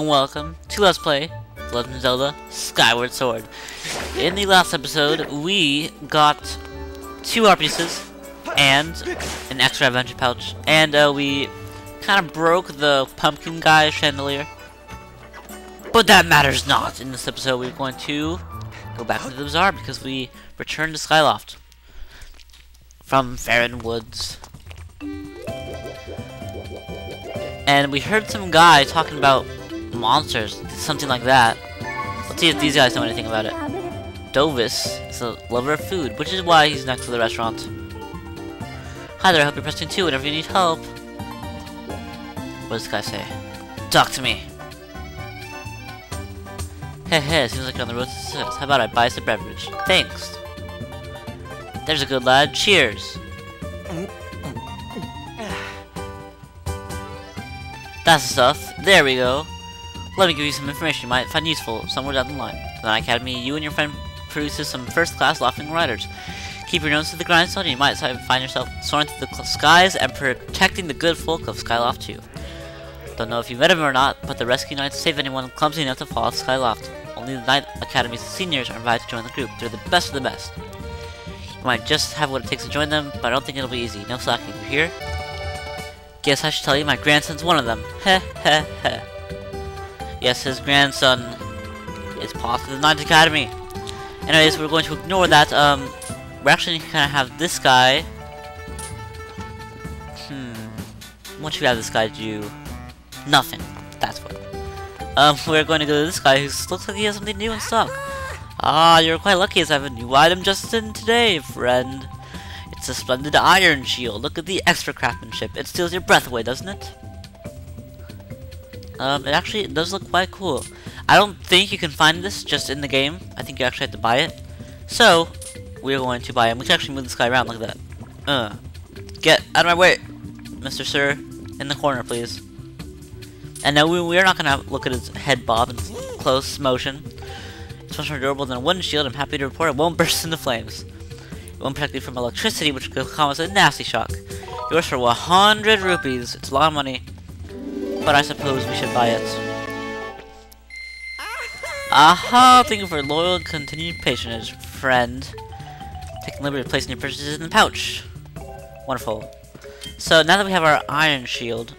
And welcome to Let's Play Legend of Zelda Skyward Sword. In the last episode, we got two art pieces and an extra adventure pouch, and uh, we kind of broke the pumpkin guy chandelier. But that matters not. In this episode, we're going to go back to the bazaar because we returned to Skyloft from Faron Woods. And we heard some guy talking about monsters, something like that. Let's see if these guys know anything about it. Dovis is a lover of food, which is why he's next to the restaurant. Hi there, I hope you're pressing 2 whenever you need help. What does this guy say? Talk to me. Hey, hey, seems like you're on the road to success. How about I buy us a beverage? Thanks. There's a good lad. Cheers. That's the stuff. There we go. Let me give you some information you might find useful somewhere down the line. In the Knight Academy, you and your friend produces some first-class Loftwing riders. Keep your nose to the grindstone and you might find yourself soaring through the skies and protecting the good folk of Skyloft too. Don't know if you met him or not, but the rescue knights save anyone clumsy enough to fall off Skyloft. Only the Knight Academy's seniors are invited to join the group. They're the best of the best. You might just have what it takes to join them, but I don't think it'll be easy. No slacking, you hear? Guess I should tell you my grandson's one of them. Heh heh heh. Yes, his grandson is part of the Knight Academy. Anyways, we're going to ignore that. Um, we're actually gonna have this guy. Hmm. What should we have this guy do? Nothing. That's what. Um, we're going to go to this guy who looks like he has something new in stock. Ah, you're quite lucky as I have a new item just in today, friend. It's a splendid iron shield. Look at the extra craftsmanship. It steals your breath away, doesn't it? Um, it actually does look quite cool. I don't think you can find this just in the game. I think you actually have to buy it. So, we're going to buy it. We can actually move this guy around. Look at that. Uh, get out of my way, Mr. Sir. In the corner, please. And now we, we're not going to look at his head bob in close motion. It's much more durable than a wooden shield. I'm happy to report it won't burst into flames. It won't protect you from electricity, which could cause a nasty shock. Yours for 100 rupees. It's a lot of money. But I suppose we should buy it. Aha! Thank you for loyal and continued patronage, friend. Taking liberty of placing your purchases in the pouch. Wonderful. So now that we have our iron shield,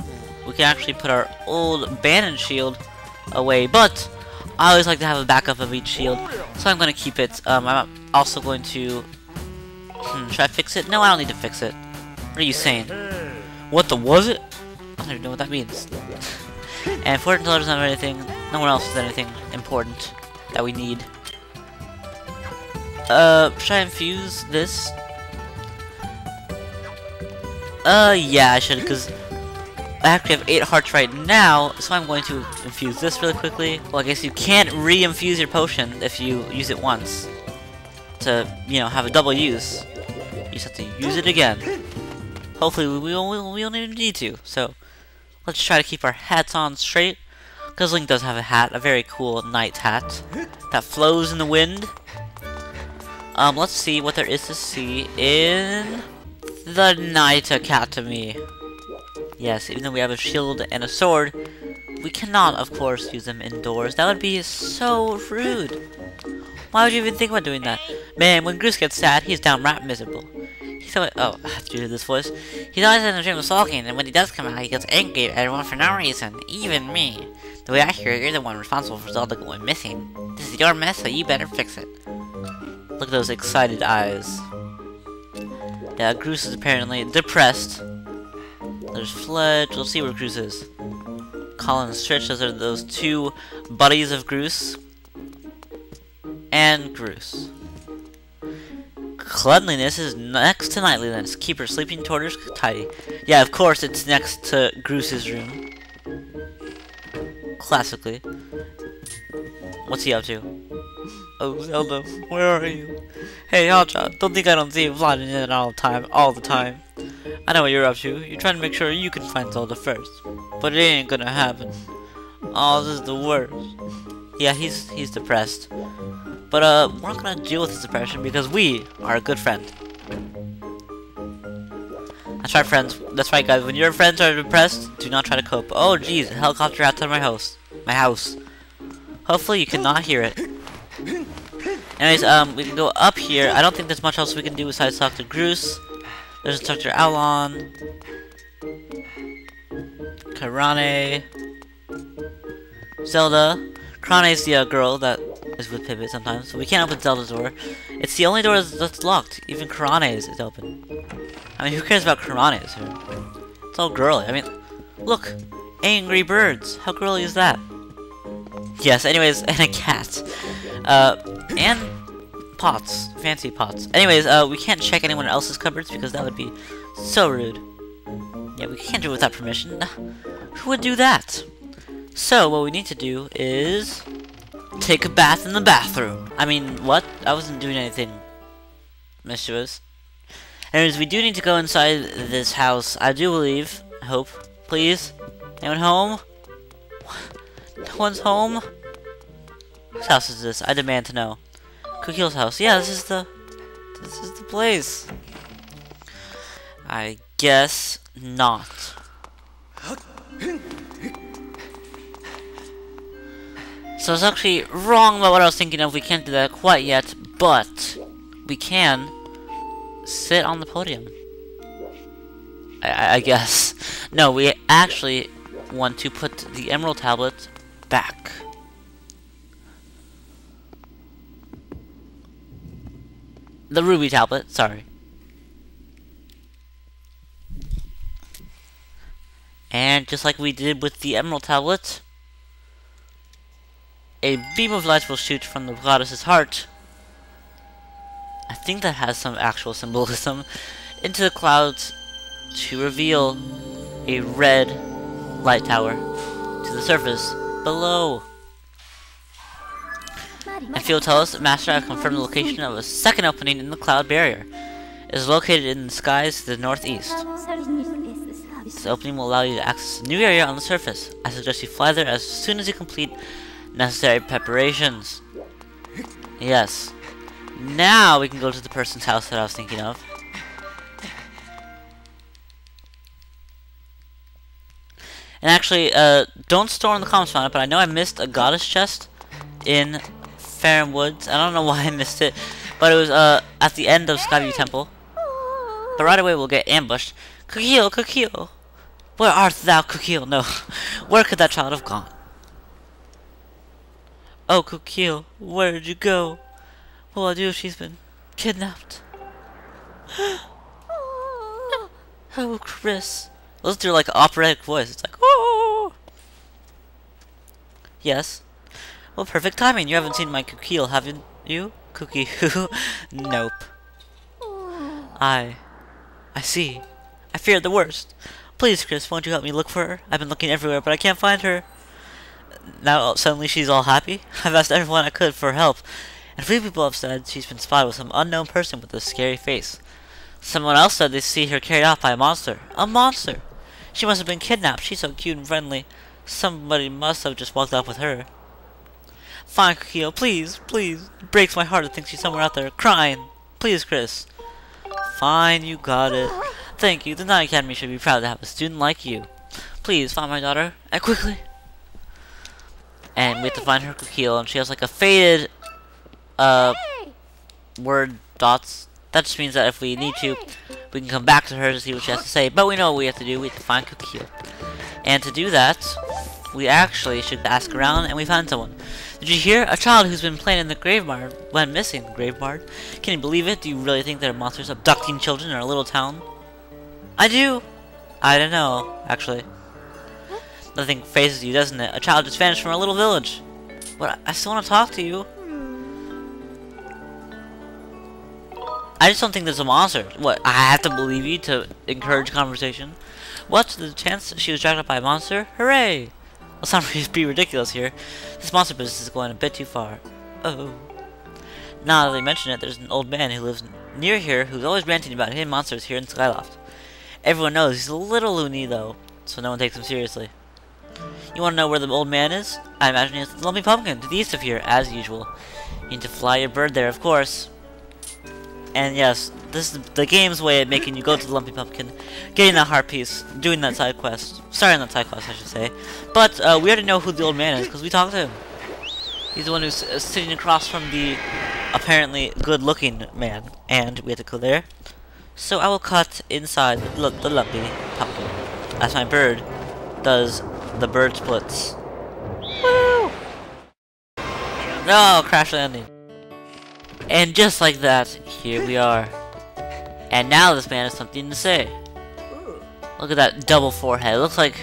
we can actually put our old banded shield away. But I always like to have a backup of each shield, so I'm going to keep it. Um, I'm also going to... Hmm, should I fix it? No, I don't need to fix it. What are you saying? What the was it? I don't even know what that means. and fortune teller doesn't have anything. No one else has anything important that we need. Uh, should I infuse this? Uh, yeah, I should, because I actually have 8 hearts right now, so I'm going to infuse this really quickly. Well, I guess you can't re-infuse your potion if you use it once. To, you know, have a double use. You just have to use it again. Hopefully, we, we, we don't even need to, so... Let's try to keep our hats on straight. Link does have a hat, a very cool night hat. That flows in the wind. Um, let's see what there is to see in... The Knight Academy. Yes, even though we have a shield and a sword, we cannot, of course, use them indoors. That would be so rude. Why would you even think about doing that? Man, when Groose gets sad, he's downright miserable. Oh, I have to this voice. He's always in the dream of sulking, and when he does come out, he gets angry at everyone for no reason, even me. The way I hear it, you're the one responsible for Zelda going missing. This is your mess, so you better fix it. Look at those excited eyes. Yeah, Groose is apparently depressed. There's Fledge. We'll see where Groose is. Cawlin and Stritch, those are those two buddies of Groose. And Groose. Cleanliness is next to knightliness. Keep her sleeping quarters tidy. Yeah, of course, it's next to Groose's room. Classically. What's he up to? Oh, Zelda, where are you? Hey, Hotshot, don't think I don't see you flying in all the time, all the time. I know what you're up to. You're trying to make sure you can find Zelda first. But it ain't gonna happen. Oh, this is the worst. Yeah, he's he's depressed. But uh, we're not gonna deal with his depression because we are a good friend. That's right, friends. That's right, guys. When your friends are depressed, do not try to cope. Oh, jeez, a helicopter outside my house. My house. Hopefully, you cannot hear it. Anyways, um, we can go up here. I don't think there's much else we can do besides talk to Groose. There's Dr. Owlan. Karane. Zelda. Karane is the uh, girl that is with Pipit sometimes, so we can't open Zelda's door. It's the only door that's locked. Even Karane's is open. I mean, who cares about Karane's? It's all girly. I mean, look! Angry birds! How girly is that? Yes, anyways, and a cat. Uh, and pots. Fancy pots. Anyways, uh, we can't check anyone else's cupboards because that would be so rude. Yeah, we can't do it without permission. Who would do that? So, what we need to do is... Take a bath in the bathroom. I mean, what? I wasn't doing anything mischievous. Anyways, we do need to go inside this house. I do believe. I hope. Please? Anyone home? No one's home? Whose house is this? I demand to know. Cookie's house. Yeah, this is the... This is the place. I guess not. So it's actually wrong about what I was thinking of. We can't do that quite yet, but we can sit on the podium. I, I guess. No, we actually want to put the emerald tablet back. The ruby tablet, sorry. And just like we did with the emerald tablet, a beam of light will shoot from the goddess's heart. I think that has some actual symbolism. Into the clouds to reveal a red light tower to the surface below. And Field tells us, Master, I confirmed the location of a second opening in the cloud barrier. It is located in the skies to the northeast. This opening will allow you to access a new area on the surface. I suggest you fly there as soon as you complete necessary preparations. Yes. Now we can go to the person's house that I was thinking of. And actually, uh, don't store in the comments on it, but I know I missed a goddess chest in Faron Woods. I don't know why I missed it, but it was uh, at the end of Skyview Temple. But right away we'll get ambushed. Kukiel, Kukiel! Where art thou, Kukiel? No. Where could that child have gone? Oh, Kukiel, where did you go? What I do if she's been kidnapped? oh, Chris. Let's do like operatic voice. It's like, oh. Yes. Well, perfect timing. You haven't seen my Kukiel, haven't you? Cookie who? nope. I... I see. I feared the worst. Please, Chris, won't you help me look for her? I've been looking everywhere, but I can't find her now suddenly she's all happy? I've asked everyone I could for help, and three people have said she's been spotted with some unknown person with a scary face. Someone else said they see her carried off by a monster. A monster! She must have been kidnapped. She's so cute and friendly. Somebody must have just walked off with her. Fine, Kukiel, please, please. It breaks my heart to think she's somewhere out there crying. Please, Chris. Fine, you got it. Thank you. The Knight Academy should be proud to have a student like you. Please, find my daughter, and quickly and we have to find her Kukiel, and she has like a faded uh word dots. That just means that if we need to, we can come back to her to see what she has to say. But we know what we have to do. We have to find Kukiel. And to do that, we actually should ask around, and we find someone. Did you hear? A child who's been playing in the graveyard went missing. The graveyard? Can you believe it? Do you really think there are monsters abducting children in our little town? I do. I don't know, actually. Nothing phases you, doesn't it? A child just vanished from our little village. What? I still want to talk to you. I just don't think there's a monster. What? I have to believe you to encourage conversation? What's the chance she was dragged up by a monster? Hooray! Let's not be ridiculous here. This monster business is going a bit too far. Oh. Now that they mention it, there's an old man who lives near here who's always ranting about hidden monsters here in Skyloft. Everyone knows he's a little loony though, so no one takes him seriously. You want to know where the old man is? I imagine it's the Lumpy Pumpkin, to the east of here, as usual. You need to fly your bird there, of course. And yes, this is the game's way of making you go to the Lumpy Pumpkin, getting that heart piece, doing that side quest, starting that side quest, I should say. But uh, we already know who the old man is because we talked to him. He's the one who's uh, sitting across from the apparently good-looking man, and we have to go there. So I will cut inside the, the Lumpy Pumpkin as my bird does the bird splits. No, crash landing. And just like that, here we are. And now this man has something to say. Look at that double forehead. It looks like...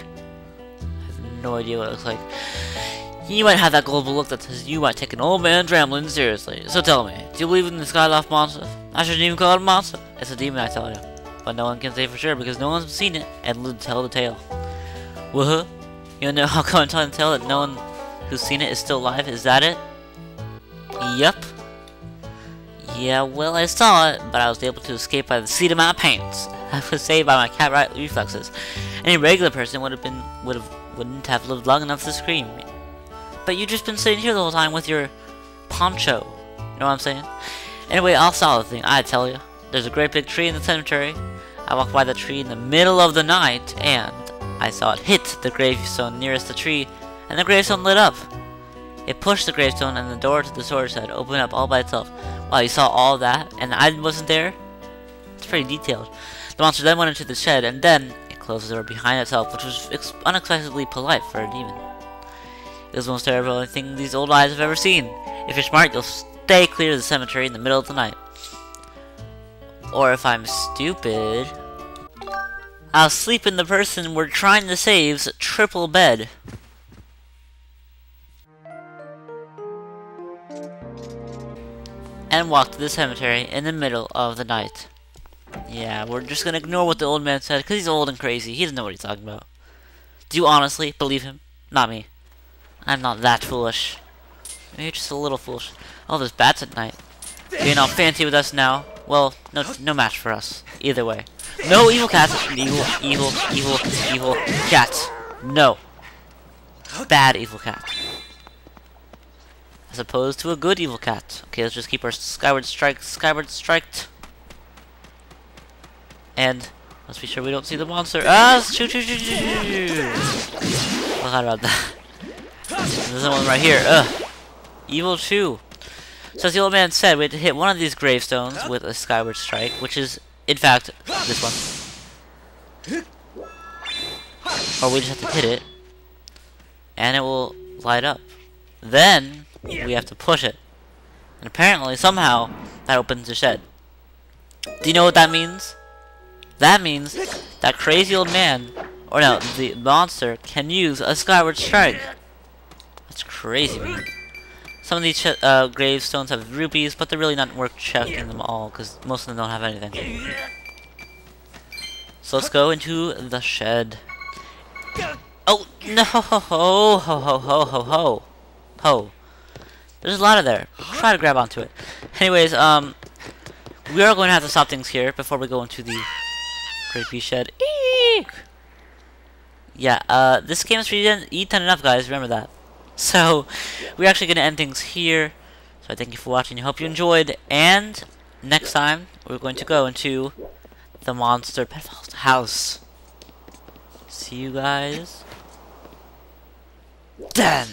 I have no idea what it looks like. You might have that global look that says you might take an old man's rambling seriously. So tell me, do you believe in the Skyloft monster? I shouldn't even call it a monster. It's a demon, I tell you. But no one can say for sure because no one's seen it and lived to tell the tale. Woohoo? You know how come and tell the tale that no one who's seen it is still alive? Is that it? Yep. Yeah, well, I saw it, but I was able to escape by the seat of my pants. I was saved by my cat right reflexes. Any regular person would have been would have wouldn't have lived long enough to scream. But you've just been sitting here the whole time with your poncho. You know what I'm saying? Anyway, I'll solve the thing. I tell you, there's a great big tree in the cemetery. I walked by the tree in the middle of the night, and I saw it hit the gravestone nearest the tree, and the gravestone lit up. It pushed the gravestone, and the door to the storage shed opened up all by itself. Wow, you saw all that, and I wasn't there? It's pretty detailed. The monster then went into the shed, and then it closed the door behind itself, which was unexpectedly polite for a demon. It was the most terrifying thing these old eyes have ever seen. If you're smart, you'll stay clear of the cemetery in the middle of the night. Or if I'm stupid, I'll sleep in the person we're trying to save's triple bed. And walk to the cemetery in the middle of the night. Yeah, we're just gonna ignore what the old man said, because he's old and crazy. He doesn't know what he's talking about. Do you honestly believe him? Not me. I'm not that foolish. Maybe just a little foolish. Oh, there's bats at night. Being all fancy with us now. Well, no, no match for us. Either way. No evil cats. Evil, evil, evil, evil cats. No. Bad evil cat. As opposed to a good evil cat. Okay, let's just keep our skyward strike, skyward striked. And let's be sure we don't see the monster. Ah, shoot, shoot, shoot, shoot, shoot. Forgot about that. There's one right here. Ugh. Evil 2. So as the old man said, we had to hit one of these gravestones with a skyward strike, which is, in fact, this one. Or we just have to hit it, and it will light up. Then, we have to push it. And apparently, somehow, that opens the shed. Do you know what that means? That means that crazy old man, or no, the monster, can use a skyward strike. That's crazy, man. Some of these uh, gravestones have rupees, but they're really not worth checking them all, because most of them don't have anything. So let's go into the shed. Oh, no! Ho, ho, ho, ho, ho, ho, ho. Ho. There's a lot of there. Try to grab onto it. Anyways, um, we are going to have to stop things here before we go into the Great Shed. Eek! Yeah, uh, this game is pretty eaten enough, guys. Remember that. So, we're actually going to end things here. So thank you for watching. I hope you enjoyed. And next time, we're going to go into the Monster Pedophile's house. See you guys then.